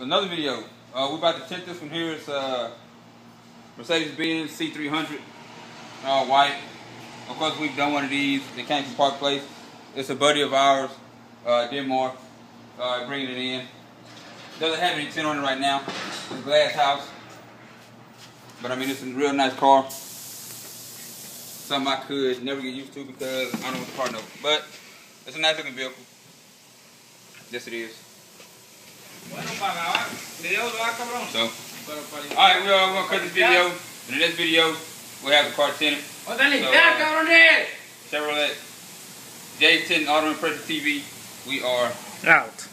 another video. Uh, we're about to check this one here. It's uh, Mercedes-Benz C300, uh, white. Of course, we've done one of these. They came from Park Place. It's a buddy of ours, uh, uh, bringing it in. Doesn't have any tint on it right now. It's glass house. But I mean, it's a real nice car. Something I could never get used to because I don't what the car knows. But it's a nice looking vehicle. Yes, it is. So, alright, we're, uh, gonna cut this video. In the next video, we'll have the car tinted. ¡Otra So, limpiar, uh, cabrones! Chevrolet J10 Auto Impression TV. We are Out.